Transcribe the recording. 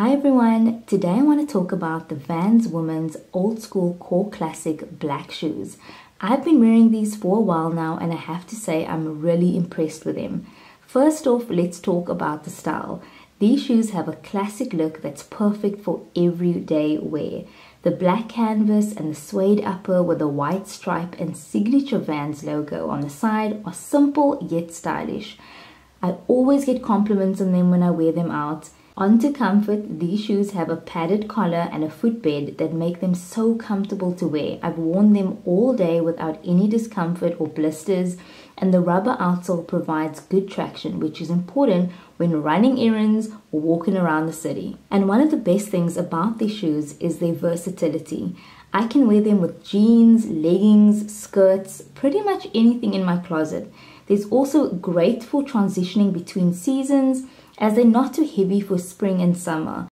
Hi everyone, today I want to talk about the Vans Women's Old Skool Core Classic black shoes. I've been wearing these for a while now and I have to say I'm really impressed with them. First off, let's talk about the style. These shoes have a classic look that's perfect for everyday wear. The black canvas and the suede upper with a white stripe and signature Vans logo on the side are simple yet stylish. I always get compliments on them when I wear them out on to comfort, these shoes have a padded collar and a footbed that make them so comfortable to wear. I've worn them all day without any discomfort or blisters, and the rubber outsole provides good traction, which is important when running errands or walking around the city. And one of the best things about these shoes is their versatility. I can wear them with jeans, leggings, skirts, pretty much anything in my closet. There's also great for transitioning between seasons as they're not too heavy for spring and summer.